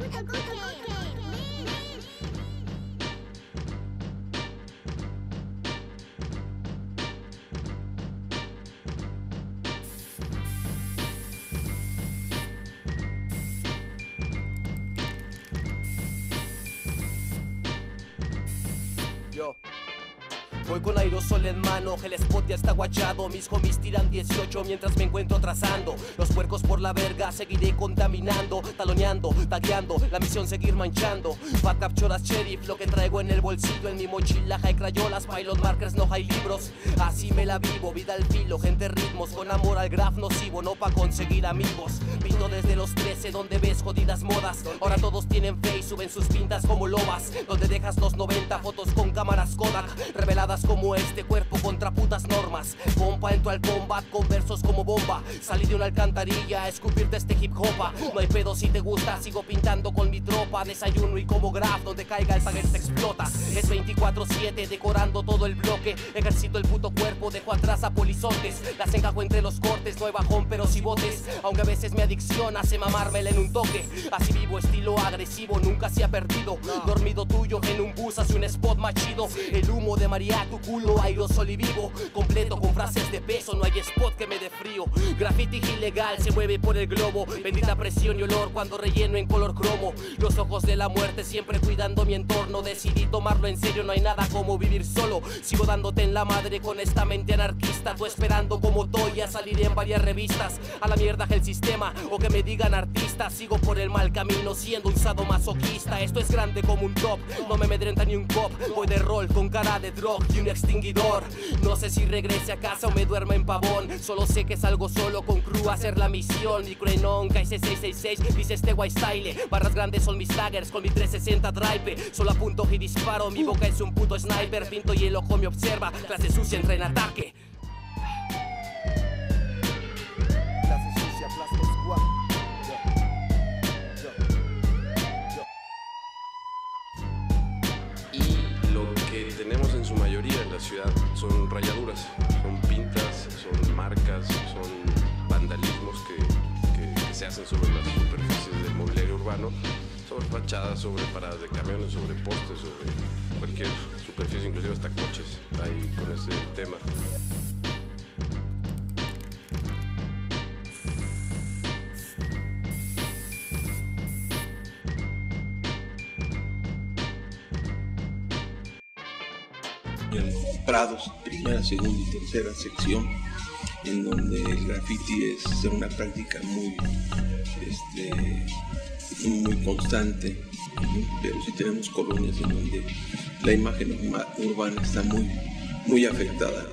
Okay. a Voy con aerosol en mano, el spot ya está guachado. Mis homies tiran 18 mientras me encuentro trazando. Los puercos por la verga, seguiré contaminando Taloneando, tagueando, la misión seguir manchando. Fat capturas sheriff, lo que traigo en el bolsillo En mi mochila hay crayolas, pilot markers, no hay libros. Así me la vivo, vida al filo, gente ritmos Con amor al graf nocivo, no pa' conseguir amigos. Pinto desde los 13 donde ves jodidas modas. Ahora todos tienen y suben sus pintas como lobas Donde dejas los 90 fotos con cámaras Kodak Reveladas como este cuerpo contra putas normas. Pompa entro al combat con versos como bomba. Salí de una alcantarilla a escupirte este hip hop. No hay pedo si te gusta, sigo pintando con mi tropa. Desayuno y como graf, donde caiga el paguet se explota. Es 24-7 decorando todo el bloque. Ejercito el puto cuerpo, dejo atrás a polizontes. Las encajo entre los cortes, no hay bajón, pero si botes. Aunque a veces mi adicción hace mamármela en un toque. Así vivo, estilo agresivo, nunca se ha perdido. Dormido tuyo en un bus hacia un spot machido. El humo de María, tu culo, aerosol y vivo. Completo con frases de peso, no hay spot que me dé frío. Graffiti ilegal se mueve por el globo. Bendita presión y olor cuando relleno en color cromo. Los ojos de la muerte siempre cuidando mi entorno. Decidí tomarlo en serio, no hay nada como vivir solo. Sigo dándote en la madre con esta mente anarquista. Tú esperando como Toya salir en varias revistas. A la mierda el sistema o que me digan artista. Sigo por el mal camino siendo un sadomasoquista. Esto es grande como un top, no me amedrenta ni un cop. Voy de rol con cara de drog un extinguidor. No sé si regrese a casa o me duerma en pavón. Solo sé que salgo solo con crew a hacer la misión. Mi Crenón, KC666, dice este white style. Barras grandes son mis taggers con mi 360 drive. Solo apunto y disparo. Mi boca es un puto sniper. Pinto y el ojo me observa. Clase sucia entra en ataque. En la ciudad son rayaduras, son pintas, son marcas, son vandalismos que se hacen sobre las superficies del mobiliario urbano, sobre fachadas, sobre paradas de camiones, sobre postes, sobre cualquier superficie, inclusive hasta coches, ahí con ese tema. Prados, primera, segunda y tercera sección, en donde el graffiti es una práctica muy, este, muy constante, pero sí tenemos colonias en donde la imagen urbana está muy, muy afectada,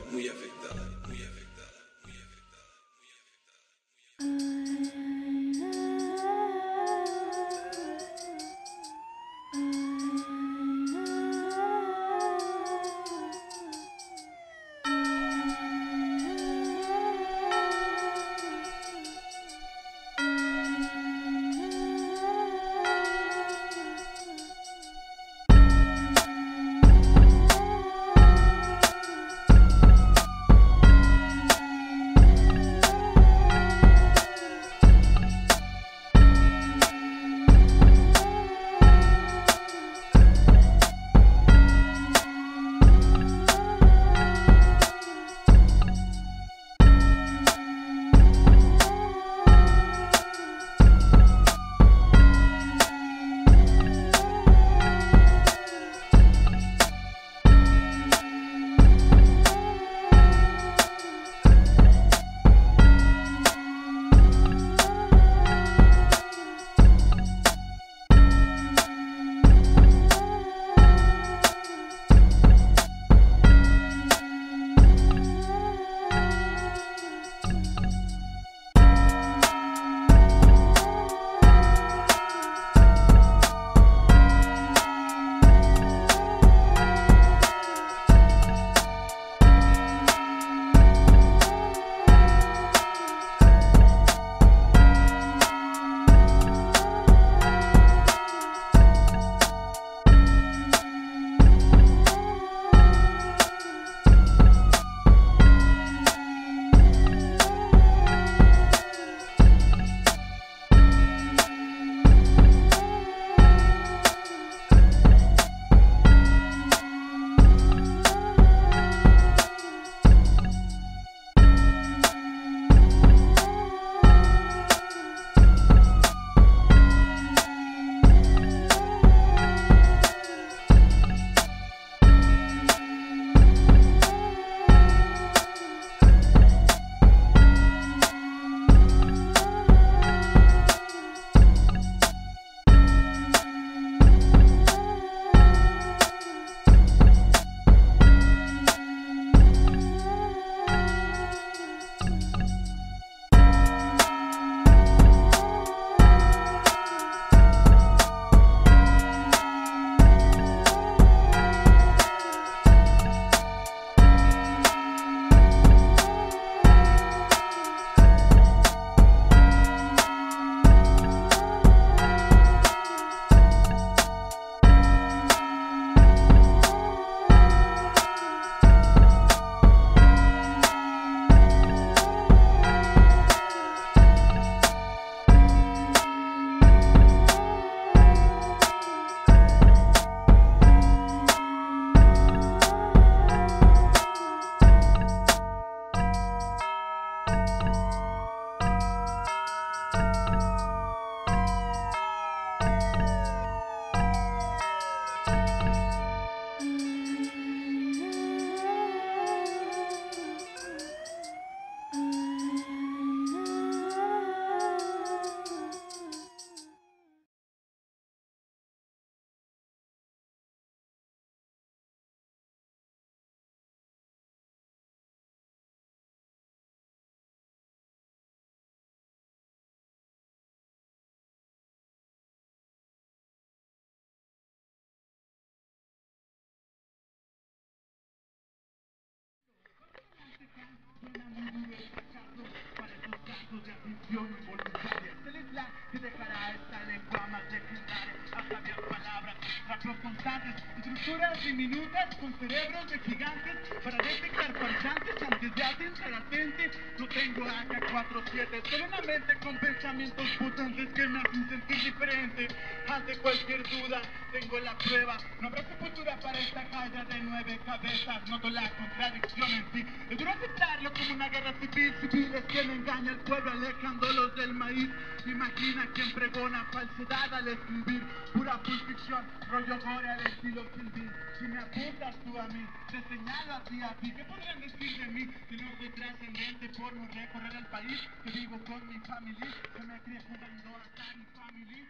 constantes, estructuras diminutas con cerebros de gigantes para detectar falsantes antes de adentrar la latente. No tengo AK-47, solo una mente con pensamientos potentes que me hacen sentir diferente. Ante cualquier duda, tengo la prueba. No habrá sepultura para esta calle de nueve cabezas. Noto la contradicción en sí. Es duro aceptarlo como una guerra civil. Civiles me engaña al pueblo alejándolos del maíz. Imagina quien pregona falsedad al escribir. Pura ficción, rollo gore al estilo Bill. Si me apuntas tú a mí, te señalo a ti, a ti. ¿Qué podrán decir de mí? Que no soy trascendente por no recorrer el país. Que vivo con mi familia, que me crié jugando a mi Family.